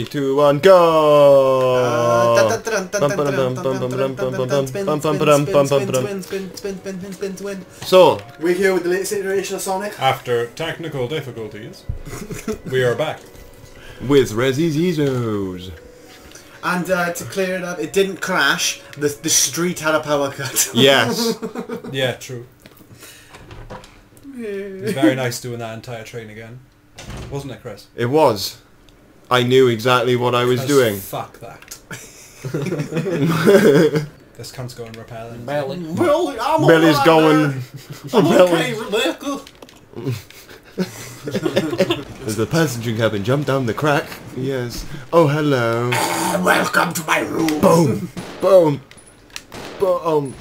Three, two, one, go! So, We're here with the latest iteration of Sonic. After technical difficulties, we are back. with Resi Zizos. And uh, to clear it up, it didn't crash. The, the street had a power cut. Yes. Yeah, true. It's very nice doing that entire train again. Wasn't it, Chris? It was. I knew exactly what I was 'Cause doing. Fuck that. this cunt's going repelling. Belly. Well, I'm Billy's alright going. I'm okay, Rebecca. As the passenger cabin jumped down the crack. Yes. Oh, hello. Welcome to my room. Boom. Boom. Boom.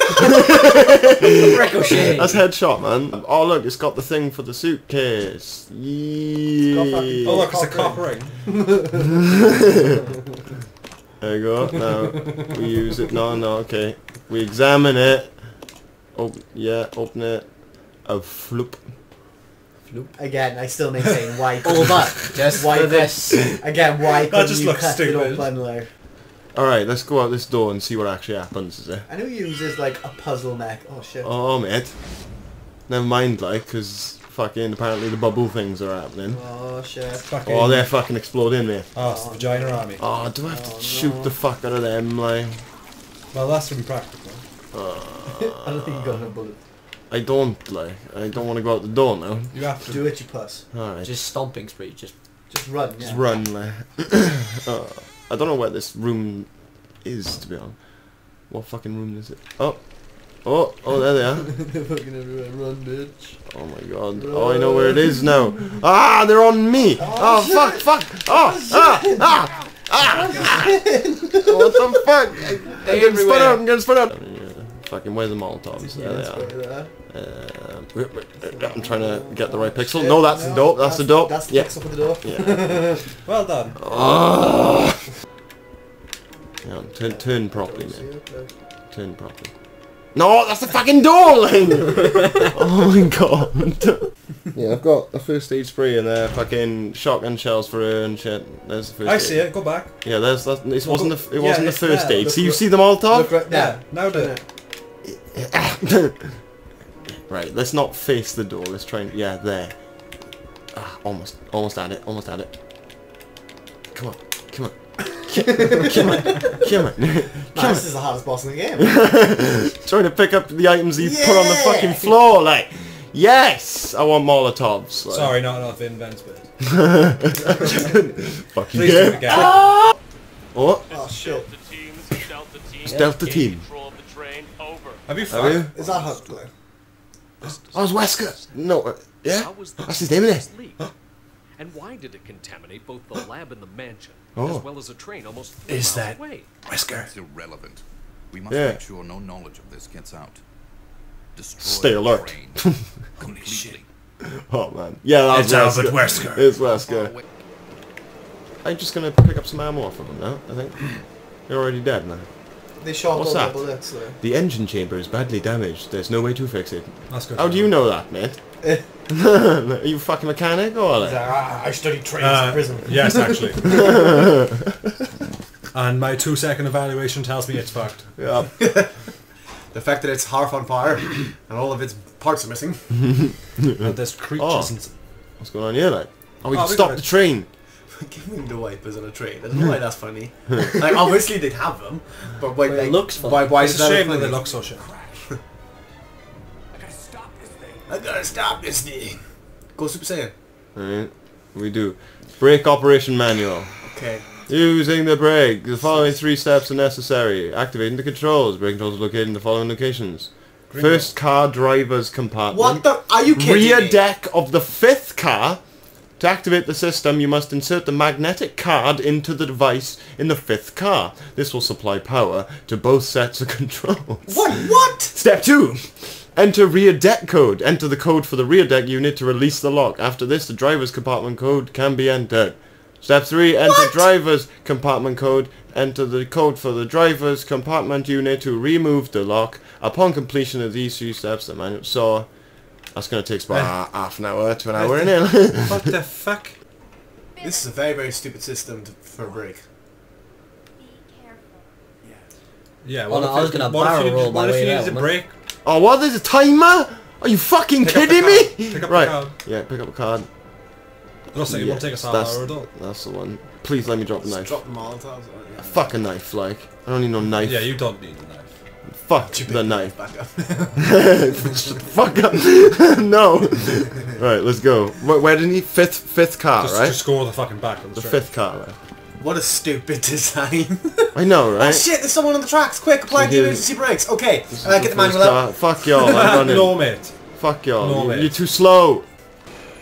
Ricochet. That's headshot, man. Oh, look, it's got the thing for the suitcase. Yeah. Oh look, it's a cop ring. There you go. Now we use it. No, no. Okay. We examine it. Oh, yeah. Open it. A floop. Again, I still maintain why. All that. Just Why for this? this. Again, why couldn't just you looks cut it stupid. open there? All right. Let's go out this door and see what actually happens. Is it? And who uses like a puzzle neck. Oh shit. Oh, mate. Never mind, like, because fucking apparently the bubble things are happening. Oh shit. Fucking. Oh, they're fucking exploding, mate. Oh, it's the vagina army. Oh, do I have to Oh, shoot no. the fuck out of them, like? Well, that's impractical. Uh, I don't think you got no bullet. I don't, like. I don't want to go out the door now. You have to. Do it, you puss. Alright. Just stomping spree. Just Just run. Yeah. Just run, like. uh, I don't know where this room is, to be honest. What fucking room is it? Oh. Oh, oh, there they are. They're fucking everywhere. Run, bitch. Oh my god. Oh, I know where it is now. Ah, they're on me. Oh, fuck, fuck. Oh, ah, ah, ah. What the fuck? I'm getting spun out, I'm getting spun out. Yeah, Fucking, where's the Molotovs? There they are. There. Um, I'm trying to get the right pixel. No, that's the dope. That's the dope. That's the Yeah. pixel for the door. Yeah. Well done. Oh. Yeah, turn, turn properly, man. Turn properly. No, that's the fucking door, Lane! oh my god. yeah, I've got a first aid spray and uh, fucking shotgun shells for her and shit. There's the first I aid. see it. Go back. Yeah, there's that. This Well, wasn't the. It yeah, wasn't the first there. aid. Look See, you right- see the Molotov? Look right Yeah. Now do it. Right, let's not face the door. Let's try and yeah, there. Ah, almost, almost at it. Almost at it. Come on, come on, come on, come on, come on. This is the hardest boss in the game. Trying to pick up the items you put on the fucking floor, like. Yes, I want Molotovs. Like. Sorry, not enough invents bit. Fucking Please do yeah. it again. Oh, oh shit. Delta teams, Delta team. Delta team. Control of the train. Over. Have you Have you? fucked? Is that hot glue? I was Wesker. No, uh, yeah. How was the That's his name, isn't it? And why did it contaminate both the lab and the mansion, Oh. as well as a train almost three Is miles that- away? That's irrelevant. We must Yeah. make sure no knowledge of this gets out. Destroy Stay the alert. train completely. Oh man, yeah, that was It's Albert Wesker. Wesker. It's Wesker. I'm just gonna pick up some ammo off of him now. I think you're already dead now. They shot What's all that? the bullets there. The engine chamber is badly damaged. There's no way to fix it. That's good. How do you know that, mate? Eh. Are you a fucking mechanic or like? Ah, I studied trains Uh, in prison. Yes, actually. and my two second evaluation tells me it's fucked. Yeah. The fact that it's half on fire and all of its parts are missing. And there's creatures Oh. and... What's going on here, like? Oh, we Oh, can we stop got the it. train. Giving the wipers on a train. I don't know why that's funny. like obviously they'd have them, but why? But it looks funny. Why? Why It's is a that shame that funny? they look so shit. I gotta stop this thing. I gotta stop this thing. Go Super Saiyan. Alright, we do. Brake operation manual. Okay. Using the brake. The following three steps are necessary. Activating the controls. Brake controls are located in the following locations. First car driver's compartment. What the? Are you kidding Rear me? deck of the fifth car. To activate the system, you must insert the magnetic card into the device in the fifth car. This will supply power to both sets of controls. What? What? Step 2. Enter rear deck code. Enter the code for the rear deck unit to release the lock. After this, the driver's compartment code can be entered. Step 3. Enter What? driver's compartment code. Enter the code for the driver's compartment unit to remove the lock. Upon completion of these three steps, the manual... So, that's going to take us about eh. half an hour to an hour, eh. innit? What the fuck? This is a very, very stupid system to, for a break. Be careful. Yeah, Yeah, Well, what oh, no, I was gonna what barrel you needed- roll my What if way you out, needed a break? Oh, what? There's a timer? Are you fucking Pick kidding me? Pick up the right. card. Yeah, pick up a card. It'll say you won't Yes, take a that's, salad or a that's the one. Please let me drop the Just knife. drop the Molotovs. Oh, yeah. Fuck a knife, like. I don't need no knife. Yeah, you don't need a knife. Fuck the pick knife. Back up. Shut the fuck up. no. right, let's go. Where, where did he? Fifth, fifth car, Just, right? just score the fucking back of the, the fifth car, right? what a stupid design. I know, right? oh shit, there's someone on the tracks. Quick, apply the emergency brakes. Okay, This is uh, get the first manual out. Fuck y'all, I'm running. no, mate. Fuck y'all. No, you, mate. you're too slow.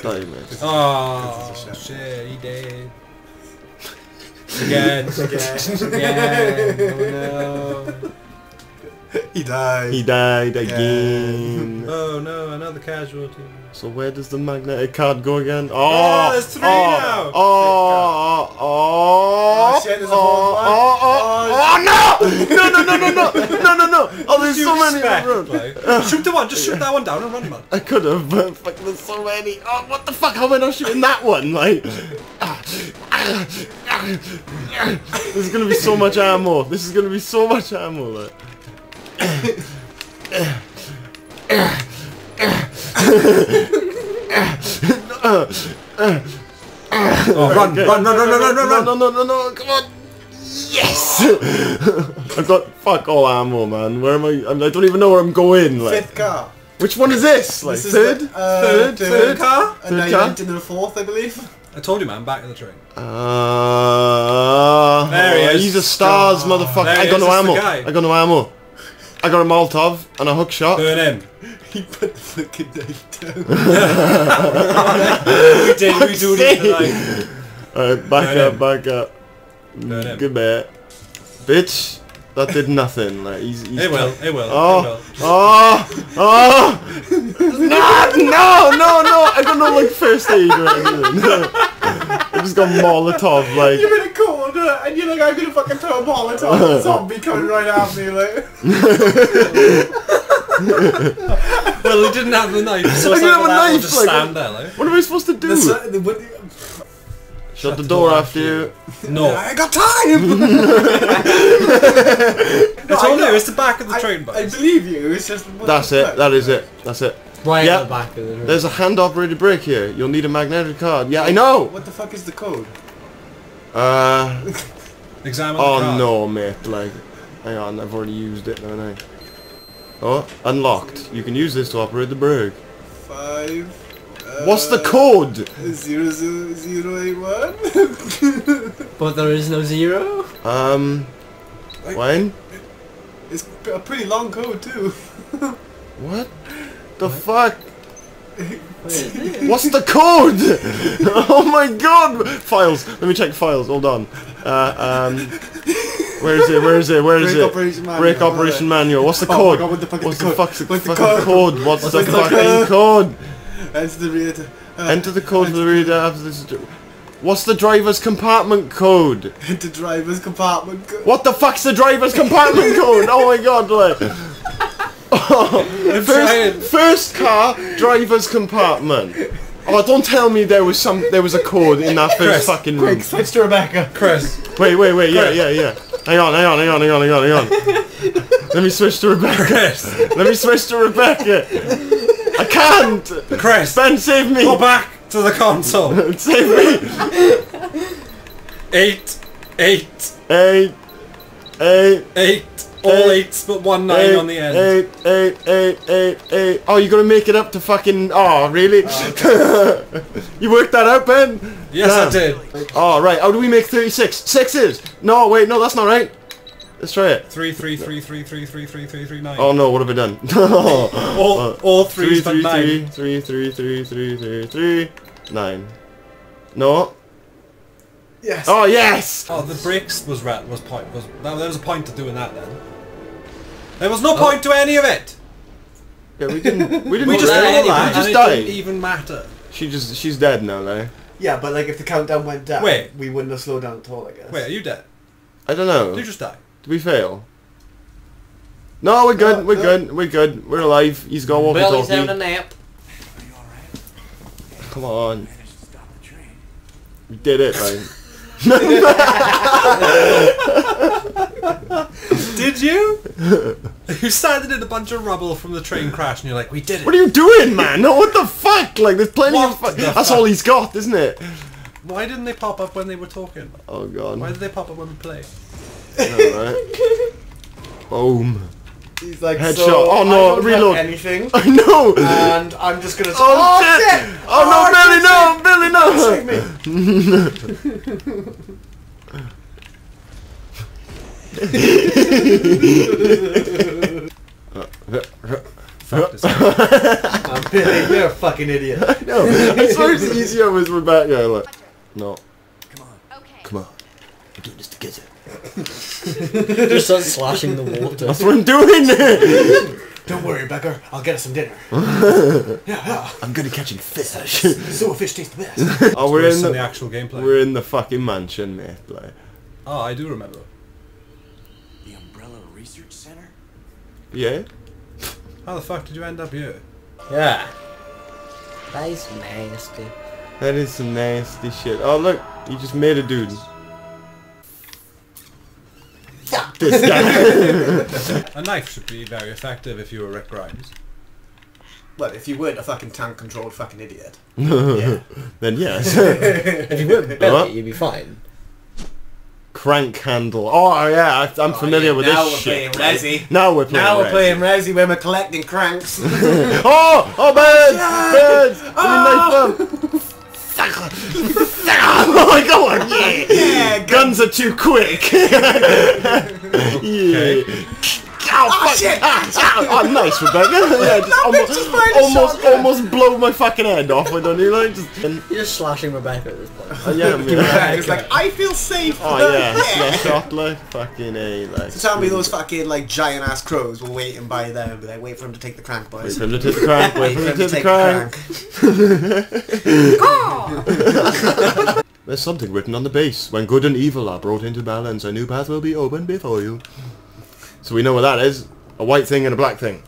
No, you mate. Oh, This is a shit. shit, he did. Again. Again. Oh, no. He died. He died again. Oh no, another casualty. So where does the magnetic card go again? Oh, Oh, there's three oh, now. Oh, oh, oh, Oh, shit, there's a oh, oh, oh, oh, oh no! No, no, no, no, no, no, no, no! Oh, there's so many like- shoot the one, just shoot that one down and run, man. I could have, but fuck, there's so many. Oh, what the fuck? How am I not shooting that one? Like, there's gonna be so much ammo. This is gonna be so much ammo. Like. Oh, run, Okay. run, run, run, run, run, run, No, run. no, no, no, no, come on! Yes! I've got fuck all ammo, man. Where am I? I don't even know where I'm going. Like, Fifth car. which one is this? Like, This is third? the, uh, third? third. Third? car? And now Third you car? went into the fourth, I believe. I told you, man, back of the train. Uh, There he is. He's a stars, motherfucker. I got no ammo. I got no ammo. I got a Molotov and a hook shot. Burn him. He put the fucking knife down. we did, we do it tonight. Alright, back Burn up, him. back up. Burn him. Goodbye. Bitch, that did nothing. Like, he's, he's It will, it will, Oh, it will. oh, oh! no, no, no, no! I got no like first aid or anything. I just got Molotov, like. You're in a corner and you're like, I'm gonna fucking throw a Molotov at a zombie coming right at me, like. Well, he didn't have the knife, so I didn't like, have a well, knife, just like, stand there, like. What am I supposed to do? The, s- the, what, Shut the door after you. No. I got time! I told you, it's the back of the I, train, I boys. believe you, it's just... That's the it. fuck? That is it. That's it. Right Yeah. at the back of the room. There's a hand-operated brake here. You'll need a magnetic card. Yeah, I know. What the fuck is the code? Uh. Examine the Oh car. no, mate. Like, hang on. I've already used it, haven't I? Oh, unlocked. You can use this to operate the brake. Five... Uh, What's the code? Zero zero zero eight one? But there is no zero. Um. Wayne. It's a pretty long code too. What? The fuck? What? What's the code? oh my god! Files. Let me check files. Hold on. Uh, um. Where is it? Where is it? Where is Brake it? operation manual. Brake operation manual. What's the Oh code? God, what the fuck is What's the the code? the What's the code? code? What's What's the the fucking code? Enter the rear. Uh, Enter the code for the reader after this. What's the driver's compartment code? Enter driver's compartment. code. What the fuck's the driver's compartment code? Oh my god, like. trying. first, first car, driver's compartment. Oh, don't tell me there was some, there was a cord in that first Chris, fucking room. Quick, switch to Rebecca. Chris, Wait, wait, wait, yeah, yeah, yeah. Hang on, hang on, hang on, hang on, hang on, hang on. Let me switch to Rebecca. Chris, Let me switch to Rebecca. I can't. Chris, Ben, save me. go back to the console. Save me. Eight, eight, Eight, eight. eight. All Eight. eights but one nine eight, on the end. Eight, eight, eight, eight, eight. Oh, you gotta make it up to fucking. Oh, really? you worked that out, Ben? Yes, I Damn. did. Oh, right. How do we make 36? Sixes! No, wait, no, that's not right. Let's try it. Three, three, three, three, three, three, three, three, three, nine. Oh no, what have I done? all, all three, threes but three, nine. three, three, three, three, three, three, nine. No. Yes. Oh yes! Oh, the brakes was rat was point was that, there was a point to doing that then. There was no oh. point to any of it. Yeah, we didn't. We didn't. We just let that. We just and died. It didn't even matter. She just. She's dead now, like. Yeah, but like if the countdown went down, Wait. we wouldn't have slowed down at all, I guess. Wait, are you dead? I don't know. Did you just die? Did we fail? No, we're good. No, we're no. good. We're good. We're alive. He's got walkie Billy's having a talkie. nap. Come on. We did it, man. Did you? you standing in a bunch of rubble from the train crash and you're like, we did it. What are you doing, man? No, what the fuck? Like, there's plenty What of. Fu- the That's fuck? all he's got, isn't it? Why didn't they pop up when they were talking? Oh god. Why did they pop up when we played? Alright. Boom. He's like, Headshot. so Oh, no, I don't have reload. anything, I know. and I'm just gonna. Oh, oh shit! Oh, no, oh, Billy, no! Billy, no! Fuck this. I'm Billy, you're a fucking idiot. No, I swear it's easier with Rebecca. Like, no, Come on. Okay. come on. We're doing this together. Just start slashing the water. That's what I'm doing! Don't worry, Becca. I'll get us some dinner. Yeah, I'm good at catching fish. Sewer fish taste the best. oh, we're in the, the actual gameplay. we're in the fucking mansion, mate. Like, Oh, I do remember. The Umbrella Research Center? yeah? How the fuck did you end up here? Yeah. That is nasty. That is some nasty shit. Oh, look, you just made a dude. This guy. A knife should be very effective if you were Rick Grimes. Well, if you weren't a fucking tank-controlled fucking idiot. then yes. If you weren't What? Billy, you'd be fine. Crank handle. Oh yeah, I, I'm oh, familiar yeah, with now this we're shit. playing Resi. Now we're playing. Now we're Resi. playing Resi when we're collecting cranks. Oh! Oh, birds! Birds! Oh! oh my god! Yeah! yeah, Guns are too quick! yeah! Ow, fuck. shit! Ah, ah, oh, nice, Rebecca! yeah, just almost, just find almost, shotgun. almost blow my fucking head off with on you, like, just... And, You're just slashing Rebecca at this point. uh, yeah, man. Yeah, it's like, I feel safe. Oh yeah, yeah. shot like fucking a like. So tell me those fucking like giant ass crows were waiting by them and be like, wait for him to take the crank, Wait boys. for him to take the crank. Wait for him to take the crank. There's something written on the base. When good and evil are brought into balance, a new path will be opened before you. So we know what that is. A white thing and a black thing.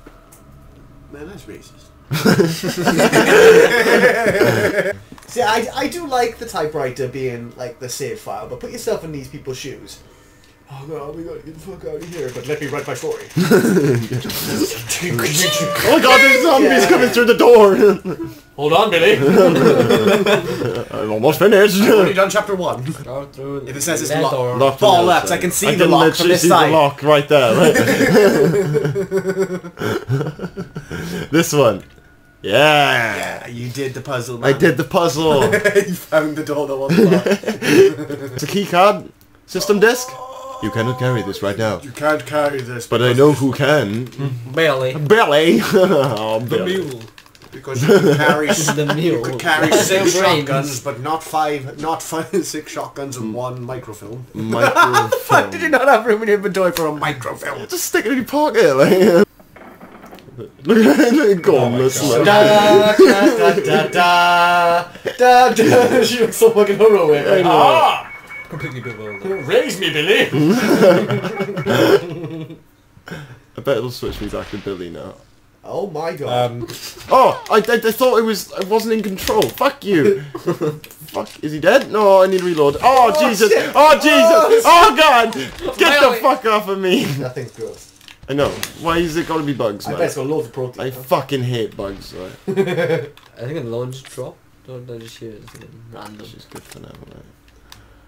Man, that's racist. See, I, I do like the typewriter being like the save file, but put yourself in these people's shoes. Oh god, oh we gotta get the fuck out of here, but let me write my story. Oh my god, there's zombies Yeah. coming through the door! Hold on, Billy. I'm almost finished. Only done chapter one. If it says it's that locked- door. Locked on Ball left. I can see I the lock from this see side. the lock right there. Right? this one. Yeah. Yeah, you did the puzzle, I did the puzzle. you found the door that wasn't locked. it's a key card. System disk. Oh, You cannot carry this right now. You can't carry this. But I know who can. Billy. Billy. oh, The Billy. mule. Because you can carry The You mule. could carry six shotguns, but not five, not five, six shotguns and one microfilm. Microfilm. Did you not have room in your inventory for a microfilm? Just stick it in your pocket. Like. Look at that gormless God. look. Da da da da da da da. She looks so fucking heroic. Like, ah, Completely bewildered. raise me, Billy. I bet it'll switch me back to Billy now. Oh my god. Um, Oh, I, I, I thought it was, I wasn't in control. Fuck you. Fuck, is he dead? No, I need to reload. Oh, Jesus. shit. Oh, Jesus. Oh, God. Get the fuck off of me. Nothing's gross. I know. Why is it gotta be bugs, I man? bet it's got loads of protein. I fucking hate bugs. Right? I think the launch dropped. Or did I just hear it random? Which is good for now. Right?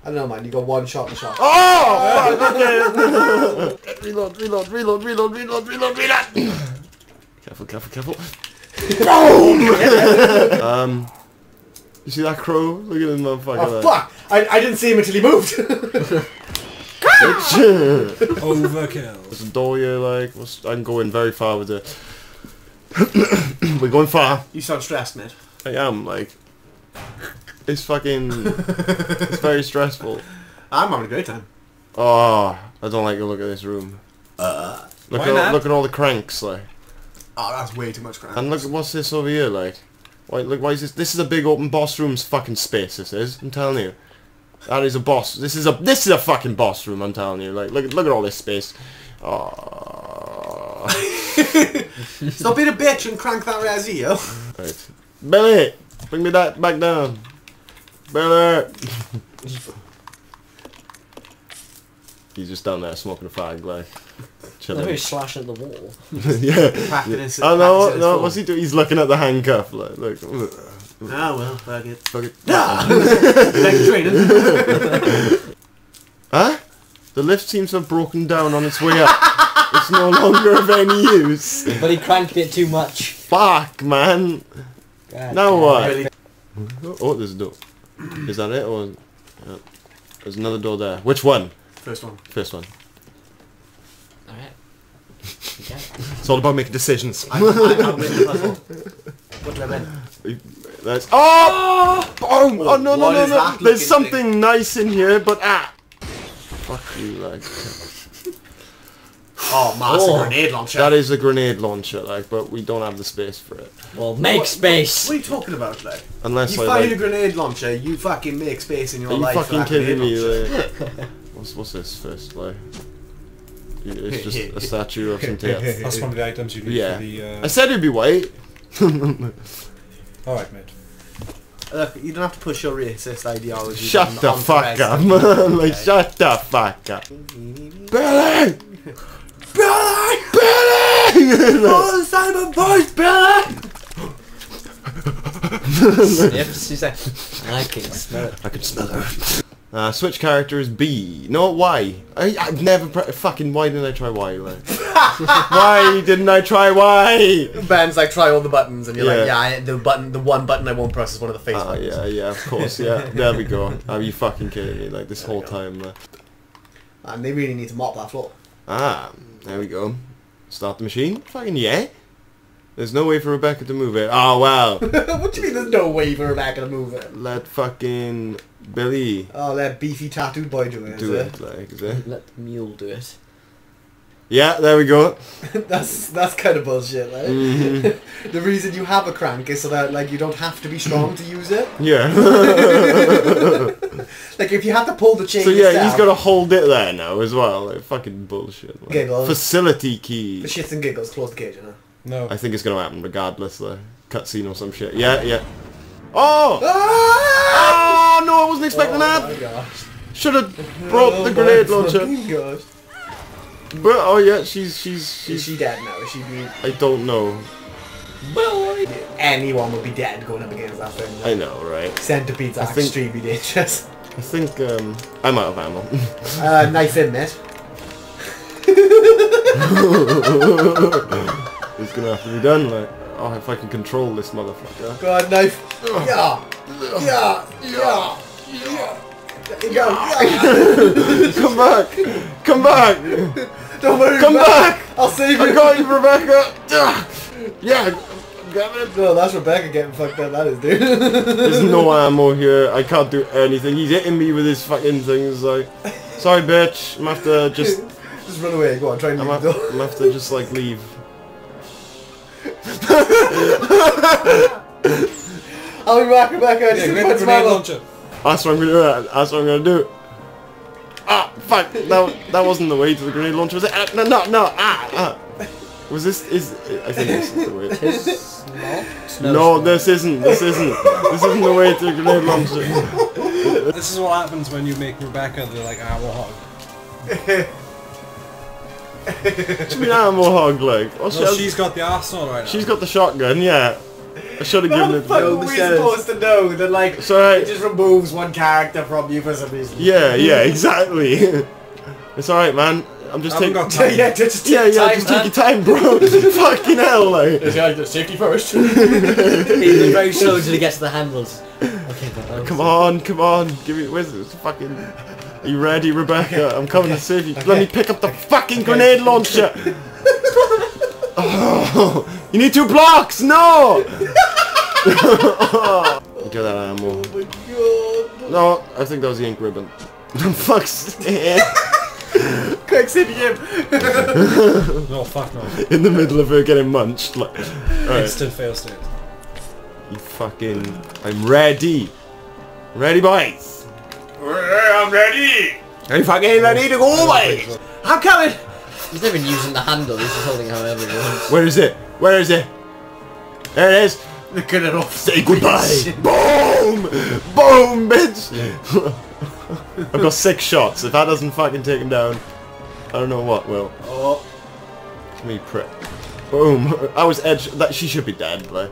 I don't know, man. You got one shot and a shot. Oh! reload, reload, reload, reload, reload, reload, reload. careful, careful, careful. Boom! um, you see that crow? Look at this motherfucker Oh there. fuck! I, I didn't see him until he moved. overkill. There's a door here, like, what's- I'm going very far with it. We're going far. you sound stressed, mate. I am, like, it's fucking, it's very stressful. I'm having a great time. Oh, I don't like the look at this room. Uh, Look Why at, not? look at all the cranks, like. Oh, that's way too much cranks. And look what's this over here, like. Why, look, why is this? This is a big open boss room's fucking space. This is. I'm telling you. That is a boss. This is a this is a fucking boss room. I'm telling you. Like, look, look at all this space. Oh. Stop being a bitch and crank that Razzie, yo. right. Billy, bring me that back down. Billy! He's just down there smoking a fag, like, Let chilling. me slash at the wall. yeah. Practice- Oh no, no, what's he doing? He's looking at the handcuff, like, look. Ah well, fuck it. Fuck it. Like training. Huh? The lift seems to have broken down on its way up. it's no longer of any use. But he cranked it too much. Fuck, man. God Now what? Really. Oh, there's a door. Is that it? Or yeah. there's another door there. Which one? First one. First one. Alright. Okay. It's all about making decisions. I, I, I'm with the puzzle. What do I win? That's oh! Boom! Oh no no What no no! There's looking something nice in here, but ah! Fuck you, like. Oh, master Oh. grenade launcher. That is a grenade launcher, like, but we don't have the space for it. Well, make What- space. What are you talking about, like? Unless You I find like. a grenade launcher, you fucking make space in your Are you life. for fucking that kidding me? Like, what's what's this first? Like, it's just a statue of some tits. That's one of the items you need Yeah. for the. I Uh... said it'd be white. All right, mate. Look, you don't have to push your racist ideology. Shut on- the onto fuck us. up, man! Like, shut the fuck up. Billy! Billy! Billy! Oh, Simon Boys, Billy! Yep, she's like, I can smell it. I can smell her. Uh, switch characters B. No, Y. I, I've never pre- fucking. Why didn't I try Y? Like, why didn't I try Y? Ben's like, try all the buttons, and you're Yeah. like, yeah, I, the button, the one button I won't press is one of the face Ah, buttons. yeah, yeah, of course, yeah. There we go. Are you fucking kidding me? Like this whole time. Uh, And they really need to mop that floor. ah, there we go. Start the machine. Fucking yeah. There's no way for Rebecca to move it. Oh wow. what do you mean there's no way for Rebecca to move it? Let fucking Billy Oh, that beefy tattooed boy do it. do is it. Like, is it? Let the mule do it. Yeah, there we go. It? that's that's kind of bullshit, right? Mhm. the reason you have a crank is so that like you don't have to be strong to use it. Yeah. Like if you have to pull the chain. so yeah, yourself, he's got to hold it there now as well. Like fucking bullshit. Like, Giggles. Facility key. For shits and giggles, close the cage, you know. No. I think it's gonna happen regardless. The cutscene or some shit. Yeah, yeah. Oh! Ah! Oh no! I wasn't expecting Oh that. my gosh. Should have brought the grenade launcher. But oh yeah, she's she's Is she's. she dead now? Is she be... I don't know. But anyone would be dead going up against that thing. I know, right? Centipedes I are think- extremely dangerous. I think um I'm out of ammo. Uh, knife in, mate. it's gonna have to be done. Like, oh, if I can control this motherfucker. Go on, knife. Yeah. Yeah. Yeah. Yeah. There you go. Yeah. Come back! Come back! Don't worry. Come Rebecca. back! I'll save I you. got you, Rebecca! Ah! Yeah, grab it. No, that's Rebecca getting fucked up. That is, dude. There's no ammo here. I can't do anything. He's hitting me with his fucking things. Like, sorry, bitch. I'm gonna have to just. Just run away. Go on, try and I'm leave gonna, the door. I'm gonna have to just like leave. I'll be back, Rebecca. I Yeah, just grab punch the my launcher. That's what I'm gonna do. That's what I'm gonna do. Ah, fuck. That, that wasn't the way to the grenade launcher, was it? Ah, no, no, no. Ah, ah. Was this? Is I think this is the way. It's not. No, this isn't. This isn't. This isn't the way to the grenade launcher. This is what happens when you make Rebecca the like ammo hog. It's been ammo hog like. Oh, she No, has- she's got the arsenal right now. she's got the shotgun. Yeah. I should have How given the it. fuck to are her. we Because- supposed to know that, like, It's alright. it just removes one character from you for some reason? Yeah, yeah, exactly. it's alright, man. I'm just taking. got time. yeah, just take Yeah, yeah, time, just man. take your time, bro. Fucking hell, like. Yeah, just safety first. He's been very slow until he gets to the handles. Okay, but um, Come on, come on. Give me. Where's this fucking. Are you ready, Rebecca? I'm coming to save you. Let me pick up the fucking grenade launcher. Oh, you need two blocks. No. Get that ammo. Oh my god. No, I think that was the ink ribbon. Fuck's sake. Quick, save him. No, fuck no. In the middle of her getting munched. Like, alright. Instant fail state. You fucking. I'm ready. Ready, boys. I'm ready. Are you fucking ready to go, boys? I'm coming. He's not even using the handle, he's just holding however he wants. Where is it? Where is it? There it is. Look at it off. Say goodbye. Boom! Boom! Boom, bitch! I've got six shots. If that doesn't fucking take him down, I don't know what will. Oh, Come here, prick. Boom. I was edge. That she should be dead, but.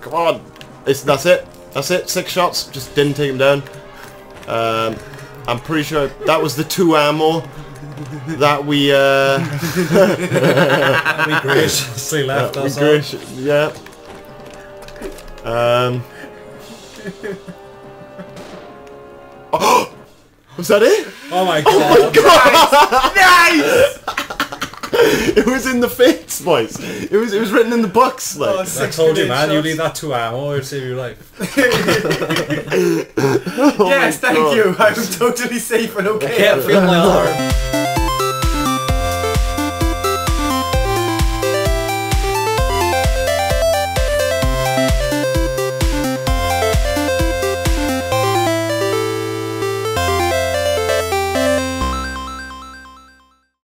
Come on. It's, that's it. That's it. Six shots. Just didn't take him down. Um, I'm pretty sure that was the two ammo that we uh, We graciously left we us. graci- yeah. Um. Oh, was that it? Oh my god. oh my god nice! it was in the face, boys. It was it was written in the books, oh, like. oh, I six told you, grenade man. You shots. leave that to ammo, it'll save your life. Oh yes, thank God. you. I'm totally safe and okay. I can't feel my arm.